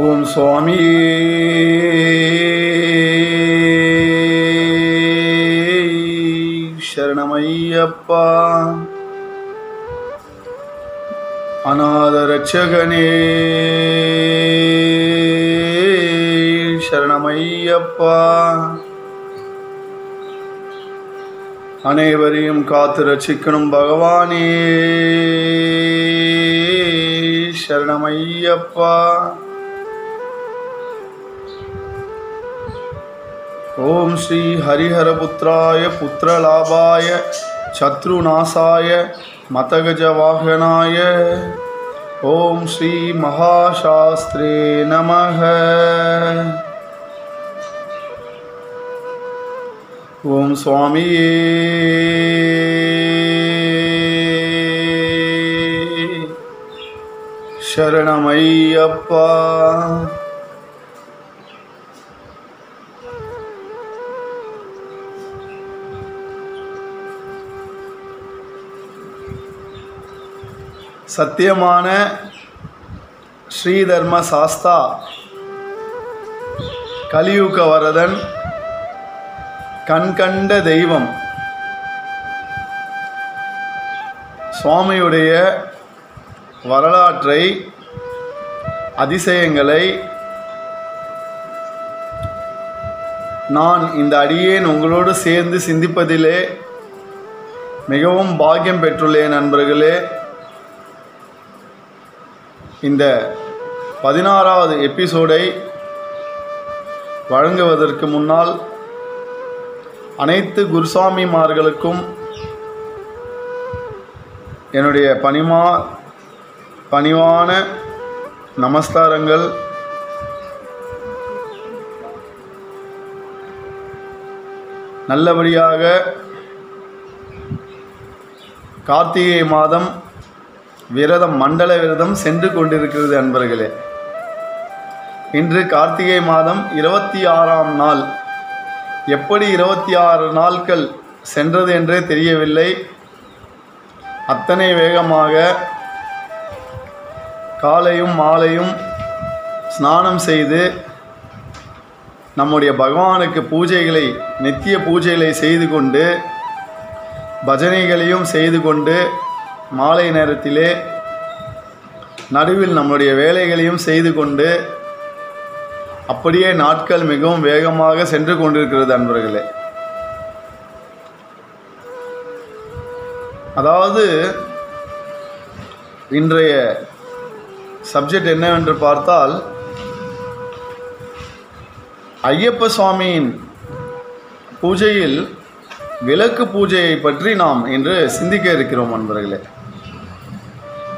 ஓம் சுவாமி. சரணமையப்பா அநாதரட்சகனே சரணமையப்பா அனைவரையும் காத்து ரட்சிக்கணும் பகவானே. சரணமையப்பா ஓம் ஸ்ரீ ஹரிஹரபுத்திராய புத்திரலாபாய சத்ருநாசாய மதகஜவாகனாய ஓம் ஸ்ரீ மகாசாஸ்திரே நமக ஓம் சுவாமியே சரணமையப்பா சத்தியமான ஸ்ரீதர்ம சாஸ்தா கலியுக வரதன் கண்கண்ட தெய்வம். சுவாமியுடைய வரலாற்றை அதிசயங்களை நான் இந்த அடியேன் உங்களோடு சேர்ந்து சிந்திப்பதிலே மிகவும் பாக்கியம் பெற்றுள்ளேன் நண்பர்களே இந்த பதினாறாவது எபிசோடை வழங்குவதற்கு முன்னால் அனைத்து குருசாமிமார்களுக்கும் என்னுடைய பணிமா பணிவான நமஸ்காரங்கள். நல்லபடியாக கார்த்திகை மாதம் விரதம் மண்டல விரதம் சென்று கொண்டிருக்கிறது அன்பர்களே. இன்று கார்த்திகை மாதம் இருபத்தி ஆறாம் நாள். எப்படி இருபத்தி ஆறு நாட்கள் சென்றது என்றே தெரியவில்லை. அத்தனை வேகமாக காலையும் மாலையும் ஸ்நானம் செய்து நம்முடைய பகவானுக்கு பூஜைகளை நித்திய பூஜைகளை செய்து கொண்டு பஜனைகளையும் செய்து கொண்டு மாலை நேரத்திலே நடுவில் நம்முடைய வேலைகளையும் செய்து கொண்டு அப்படியே நாட்கள் மிகவும் வேகமாக சென்று கொண்டிருக்கிறது அன்பர்களே. அதாவது இன்றைய சப்ஜெக்ட் என்னவென்று பார்த்தால் ஐயப்ப சுவாமியின் பூஜையில் விளக்கு பூஜையை பற்றி நாம் இன்று சிந்திக்க இருக்கிறோம் அன்பர்களே.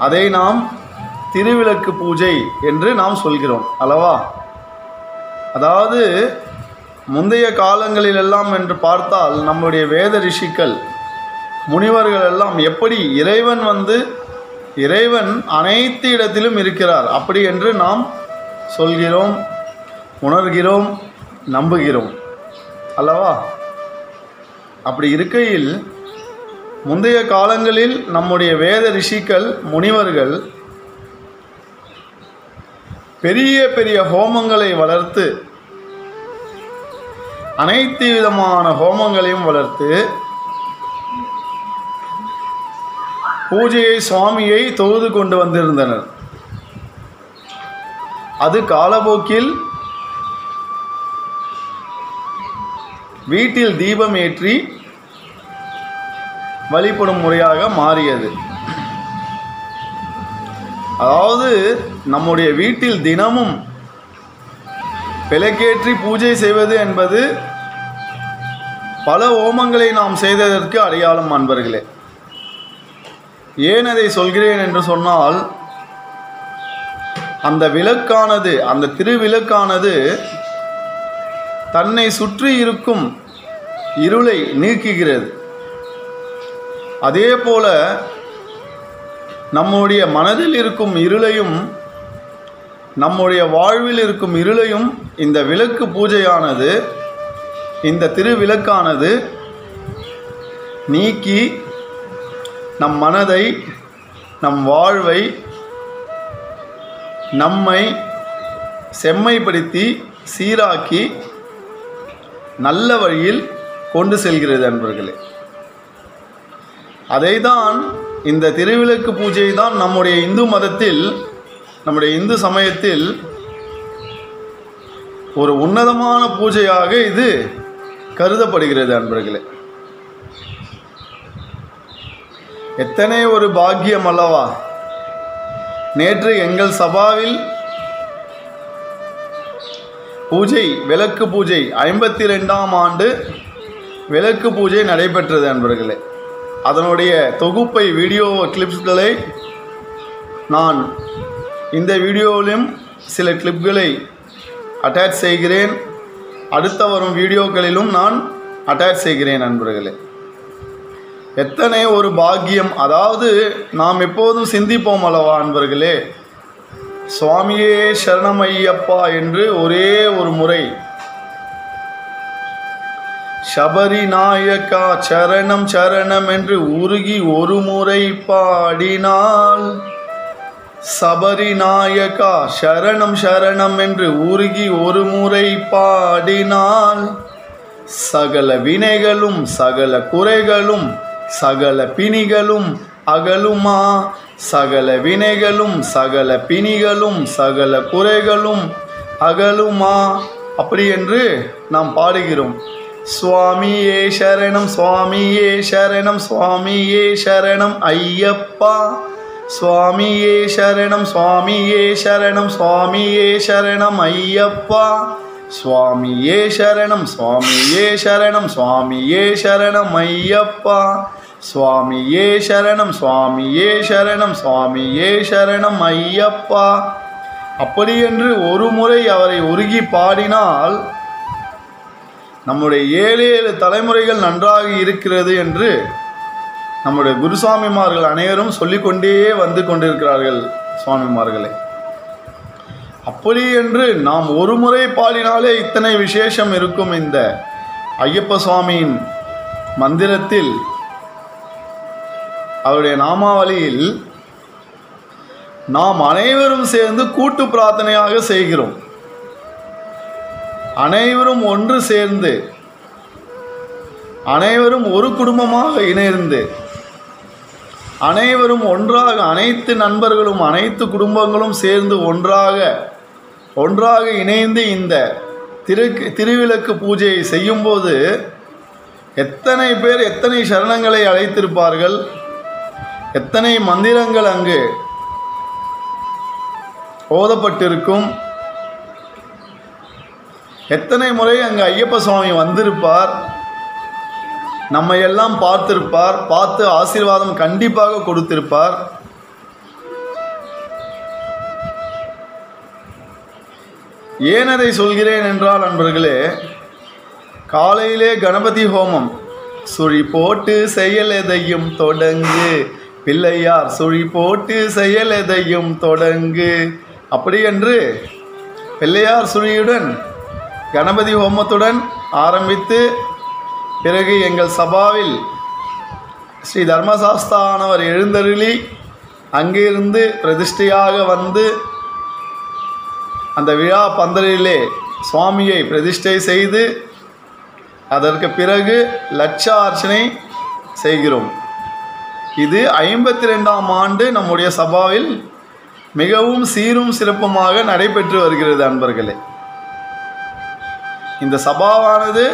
அதை நாம் திருவிளக்கு பூஜை என்று நாம் சொல்கிறோம் அல்லவா? அதாவது முந்தைய காலங்களிலெல்லாம் என்று பார்த்தால் நம்முடைய வேத ரிஷிகள் முனிவர்கள் எல்லாம் எப்படி இறைவன் வந்து இறைவன் அனைத்து இடத்திலும் இருக்கிறார் அப்படி என்று நாம் சொல்கிறோம் உணர்கிறோம் நம்புகிறோம் அல்லவா? அப்படி இருக்கையில் முந்தைய காலங்களில் நம்முடைய வேத ரிஷிகள் முனிவர்கள் பெரிய பெரிய ஹோமங்களை வளர்த்து அனைத்து விதமான ஹோமங்களையும் வளர்த்து பூஜையை சுவாமியை தொழுது கொண்டு வந்திருந்தனர். அது காலப்போக்கில் வீட்டில் தீபம் ஏற்றி வழிபடும் முறையாக மாறியது. அதாவது நம்முடைய வீட்டில் தினமும் விளக்கேற்றி பூஜை செய்வது என்பது பல ஓமங்களை நாம் செய்ததற்கு அடையாளம் அன்பர்களே. ஏன் அதை சொல்கிறேன் என்று சொன்னால் அந்த விளக்கானது அந்த திருவிளக்கானது தன்னை சுற்றி இருக்கும் இருளை நீக்குகிறது. அதே போல நம்முடைய மனதில் இருக்கும் இருளையும் நம்முடைய வாழ்வில் இருக்கும் இருளையும் இந்த விளக்கு பூஜையானது இந்த திருவிளக்கானது நீக்கி நம் மனதை நம் வாழ்வை நம்மை செம்மைப்படுத்தி சீராக்கி நல்ல வழியில் கொண்டு செல்கிறது அன்பர்களே. அதை தான் இந்த திருவிளக்கு பூஜை தான் நம்முடைய இந்து மதத்தில் நம்முடைய இந்து சமயத்தில் ஒரு உன்னதமான பூஜையாக இது கருதப்படுகிறது அன்பர்களே. எத்தனை ஒரு பாக்கியம் அல்லவா? நேற்று எங்கள் சபாவில் பூஜை விளக்கு பூஜை ஐம்பத்தி ரெண்டாம் ஆண்டு விளக்கு பூஜை நடைபெற்றது அன்பர்களே. அதனுடைய தொகுப்பை வீடியோ கிளிப்ஸ்களை நான் இந்த வீடியோவிலும் சில கிளிப்களை அட்டாச் செய்கிறேன். அடுத்த வரும் வீடியோக்களிலும் நான் அட்டாச் செய்கிறேன் நண்பர்களே. எத்தனை ஒரு பாக்கியம். அதாவது நாம் எப்போதும் சிந்திப்போம் அல்லவா அன்பர்களே சுவாமியே சரணமையப்பா என்று ஒரே ஒரு முறை சபரிநாயக்கா சரணம் சரணம் என்று உருகி ஒரு முறை பாடினாள். சபரி சரணம் சரணம் என்று உருகி ஒரு முறை பாடினால் சகல வினைகளும் சகல குறைகளும் சகல பிணிகளும் அகலுமா? சகல வினைகளும் சகல பிணிகளும் சகல குறைகளும் அகலுமா? அப்படி என்று நாம் பாடுகிறோம். சுவாமியே சரணம் சுவாமியே சரணம் சுவாமியே சரணம் ஐயப்பா சுவாமியே சரணம் சுவாமியே சரணம் சுவாமியே சரணம் ஐயப்பா சுவாமியே சரணம் சுவாமியே சரணம் சுவாமியே சரணம் ஐயப்பா சுவாமியே சரணம் சுவாமியே சரணம் சுவாமியே சரணம் ஐயப்பா அப்படியென்று ஒரு முறை அவரை உருகி பாடினால் நம்முடைய ஏழு ஏழு தலைமுறைகள் நன்றாக இருக்கிறது என்று நம்முடைய குருசாமிமார்கள் அனைவரும் சொல்லிக்கொண்டே வந்து கொண்டிருக்கிறார்கள் சுவாமிமார்களே. அப்படி என்று நாம் ஒரு முறை பாடினாலே இத்தனை விசேஷம் இருக்கும் இந்த ஐயப்ப சுவாமியின் மந்திரத்தில். அவருடைய நாமாவளியில் நாம் அனைவரும் சேர்ந்து கூட்டு பிரார்த்தனையாக செய்கிறோம். அனைவரும் ஒன்று சேர்ந்து அனைவரும் ஒரு குடும்பமாக இணைந்து அனைவரும் ஒன்றாக அனைத்து நண்பர்களும் அனைத்து குடும்பங்களும் சேர்ந்து ஒன்றாக ஒன்றாக இணைந்து இந்த திரு திருவிளக்கு பூஜையை செய்யும்போது எத்தனை பேர் எத்தனை சரணங்களை அழைத்திருப்பார்கள் எத்தனை மந்திரங்கள் அங்கு ஓதப்பட்டிருக்கும் எத்தனை முறை அங்கே ஐயப்ப சுவாமி வந்திருப்பார்? நம்ம எல்லாம் பார்த்திருப்பார் பார்த்து ஆசீர்வாதம் கண்டிப்பாக கொடுத்திருப்பார். ஏன் அதை சொல்கிறேன் என்றால் நண்பர்களே காலையிலே கணபதி ஹோமம். சுழி போட்டு செயல் எதையும் தொடங்கு. பிள்ளையார் சுழி போட்டு செயல் எதையும் தொடங்கு. அப்படி என்று பிள்ளையார் சுழியுடன் கணபதி ஹோமத்துடன் ஆரம்பித்து பிறகு எங்கள் சபாவில் ஸ்ரீ தர்மசாஸ்தானவர் எழுந்தருளி அங்கிருந்து பிரதிஷ்டையாக வந்து அந்த விழா பந்தலிலே சுவாமியை பிரதிஷ்டை செய்து அதற்கு பிறகு லட்ச அர்ச்சனை செய்கிறோம். இது ஐம்பத்தி ரெண்டாம் ஆண்டு நம்முடைய சபாவில் மிகவும் சீரும் சிறப்புமாக நடைபெற்று வருகிறது அன்பர்களே. இந்த சபாவானது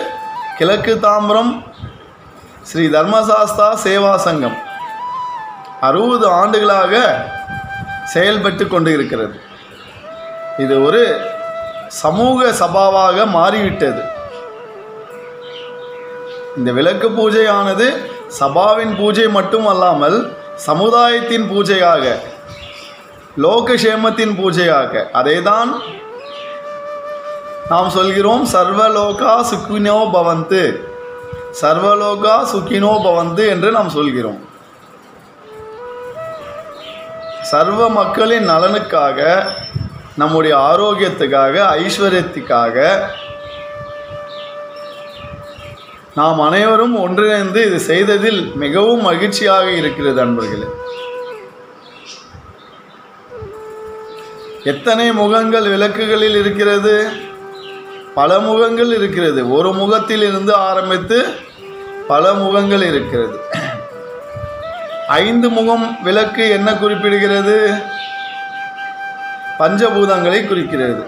கிழக்கு தாம்பரம் ஸ்ரீ தர்மசாஸ்தா சேவா சங்கம். அறுபது ஆண்டுகளாக செயல்பட்டு கொண்டு இருக்கிறது இது ஒரு சமூக சபாவாக மாறிவிட்டது. இந்த விளக்கு பூஜையானது சபாவின் பூஜை மட்டும் அல்லாமல் சமுதாயத்தின் பூஜையாக லோகக்ஷேமத்தின் பூஜையாக அதைதான் நாம் சொல்கிறோம் சர்வலோகா சுக்கினோ பவந்து. சர்வலோகா சுக்கினோ பவந்து என்று நாம் சொல்கிறோம். சர்வ மக்களின் நலனுக்காக நம்முடைய ஆரோக்கியத்துக்காக ஐஸ்வர்யத்துக்காக நாம் அனைவரும் ஒன்றிணைந்து இது செய்ததில் மிகவும் மகிழ்ச்சியாக இருக்கிறது அன்பர்களே. எத்தனை முகங்கள் விளக்குகளில் இருக்கிறது? பல முகங்கள் இருக்கிறது. ஒரு முகத்தில் இருந்து ஆரம்பித்து பல முகங்கள் இருக்கிறது. ஐந்து முகம் விளக்கு என்ன குறிப்பிடுகிறது? பஞ்சபூதங்களை குறிக்கிறது.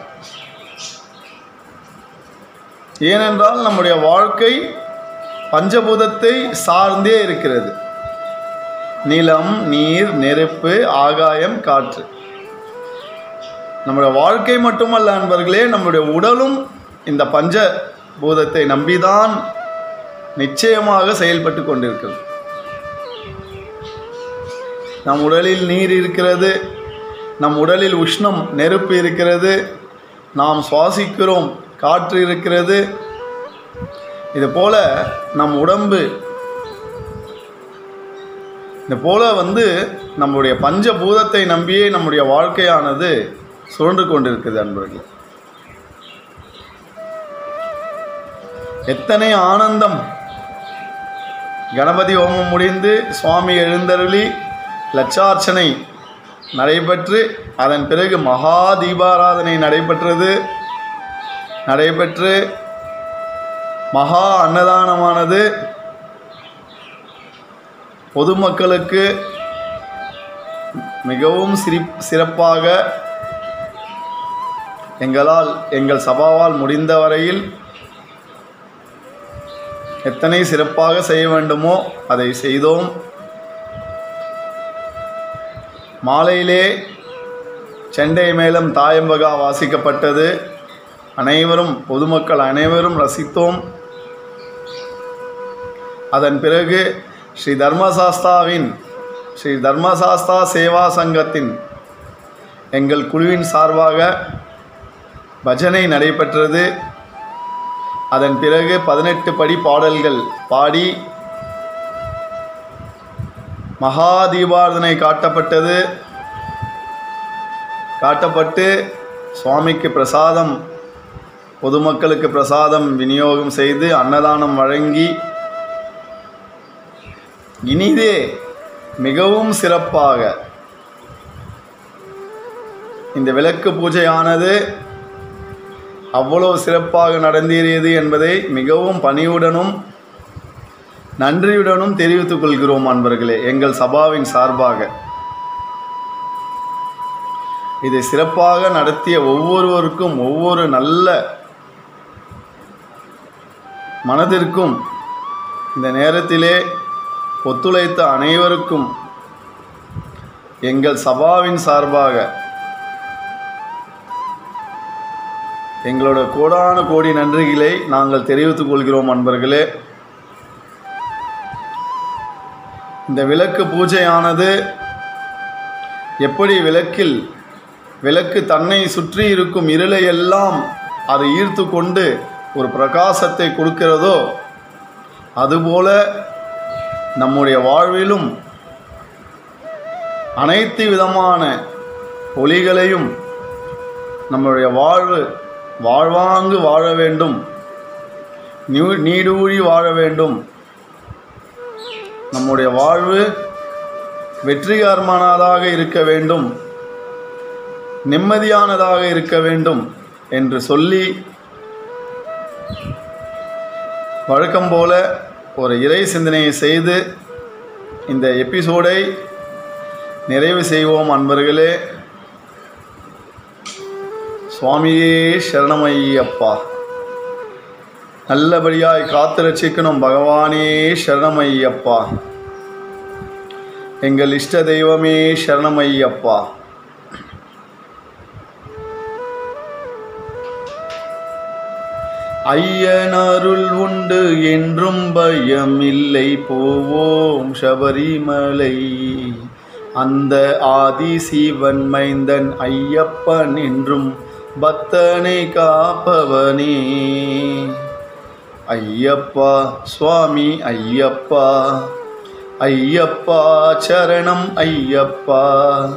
ஏனென்றால் நம்முடைய வாழ்க்கை பஞ்சபூதத்தை சார்ந்தே இருக்கிறது. நிலம் நீர் நெருப்பு ஆகாயம் காற்று. நம்முடைய வாழ்க்கை மட்டுமல்ல நண்பர்களே நம்முடைய உடலும் இந்த பஞ்ச பூதத்தை நம்பிதான் நிச்சயமாக செயல்பட்டு கொண்டிருக்கிறது. நம் உடலில் நீர் இருக்கிறது நம் உடலில் உஷ்ணம் நெருப்பு இருக்கிறது நாம் சுவாசிக்கிறோம் காற்று இருக்கிறது. இது போல நம் உடம்பு இது போல வந்து நம்முடைய பஞ்சபூதத்தை நம்பியே நம்முடைய வாழ்க்கையானது சுழன்று கொண்டிருக்குது அன்பர்களே. எத்தனை ஆனந்தம். கணபதி ஹோமம் முடிந்து சுவாமி எழுந்தருளி லட்சார்ச்சனை நடைபெற்று அதன் பிறகு மகா தீபாராதனை நடைபெற்றது. நடைபெற்று மகா அன்னதானமானது பொதுமக்களுக்கு மிகவும் சிரி சிறப்பாக எங்களால் எங்கள் சபாவால் முடிந்த வரையில் எத்தனை சிறப்பாக செய்ய வேண்டுமோ அதை செய்தோம். மாலையிலே செண்டை மேளம் தாயம்பகா வாசிக்கப்பட்டது. அனைவரும் பொதுமக்கள் அனைவரும் ரசித்தோம். அதன் பிறகு ஸ்ரீ தர்மசாஸ்தாவின் ஸ்ரீ தர்மசாஸ்தா சேவா சங்கத்தின் எங்கள் குழுவின் சார்பாக பஜனை நடைபெற்றது. அதன் பிறகு பதினெட்டு படி பாடல்கள் பாடி மகா தீபாரதனை காட்டப்பட்டது. காட்டப்பட்டு சுவாமிக்கு பிரசாதம் பொதுமக்களுக்கு பிரசாதம் விநியோகம் செய்து அன்னதானம் வழங்கி இனிதே மிகவும் சிறப்பாக இந்த விளக்கு பூஜையானது அவ்வளவு சிறப்பாக நடந்தேறியது என்பதை மிகவும் பணிவுடனும் நன்றியுடனும் தெரிவித்துக் கொள்கிறோம் அன்பர்களே எங்கள் சபாவின் சார்பாக. இதை சிறப்பாக நடத்திய ஒவ்வொருவருக்கும் ஒவ்வொரு நல்ல மனதிற்கும் இந்த நேரத்திலே ஒத்துழைத்த அனைவருக்கும் எங்கள் சபாவின் சார்பாக எங்களோட கோடான கோடி நன்றிகளை நாங்கள் தெரிவித்துக் கொள்கிறோம் அன்பர்களே. இந்த விளக்கு பூஜையானது எப்படி விளக்கில் விளக்கு தன்னை சுற்றி இருக்கும் இருளை எல்லாம் அது ஈர்த்து கொண்டு ஒரு பிரகாசத்தை கொடுக்கிறதோ அதுபோல நம்முடைய வாழ்விலும் அனைத்து விதமான ஒளிகளையும் நம்முடைய வாழ்வு வாழ்வாங்கு வாழ வேண்டும். நீ- நீடூழி வாழ வேண்டும். நம்முடைய வாழ்வு வெற்றிகரமானதாக இருக்க வேண்டும். நிம்மதியானதாக இருக்க வேண்டும் என்று சொல்லி வழக்கம் போல ஒரு இறை சிந்தனையை செய்து இந்த எபிசோடை நிறைவு செய்வோம் அன்பர்களே. சுவாமியே சரணமையப்பா. நல்லபடியாய் காத்து ரசிக்கணும் பகவானே சரணமையப்பா. எங்கள் இஷ்ட தெய்வமே சரணமையப்பா. ஐயனருள் உண்டு என்றும் பயமில்லை. போவோம் சபரிமலை. அந்த ஆதி சிவன் மைந்தன் ஐயப்பன் என்றும் பக்தனை காப்பவனே. ஐயப்பா சுவாமி ஐயப்பா. ஐயப்பா சரணம் ஐயப்பா.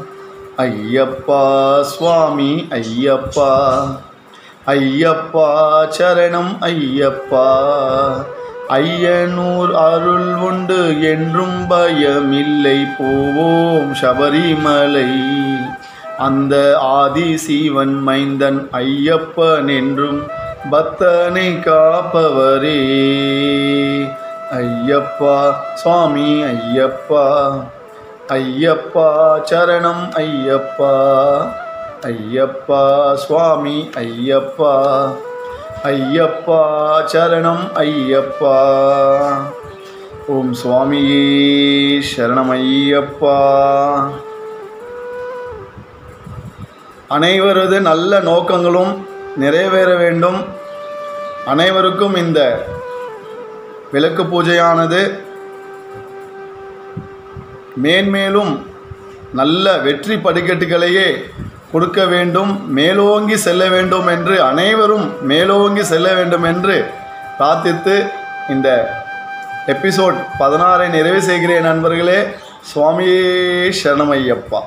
ஐயப்பா சுவாமி ஐயப்பா. ஐயப்பா சரணம் ஐயப்பா. ஐயனூர் அருள் உண்டு என்றும் பயமில்லை. போவோம் சபரிமலை. அந்த ஆதி சீவன் மைந்தன் ஐயப்பன் என்றும் பக்தனை காப்பவரே. ஐயப்பா சுவாமி ஐயப்பா ஐயப்பா சரணம் ஐயப்பா ஐயப்பா சுவாமி ஐயப்பா ஐயப்பா சரணம் ஐயப்பா. ஓம் சுவாமியே சரணம் ஐயப்பா. அனைவரது நல்ல நோக்கங்களும் நிறைவேற வேண்டும். அனைவருக்கும் இந்த விளக்கு பூஜையானது மேன்மேலும் நல்ல வெற்றி படிக்கட்டுகளையே கொடுக்க வேண்டும் மேலோங்கி செல்ல வேண்டும் என்று அனைவரும் மேலோங்கி செல்ல வேண்டும் என்று பிரார்த்தித்து இந்த எபிசோட் பதினாறை நிறைவு செய்கிறேன் நண்பர்களே. சுவாமியே சரணமையப்பா.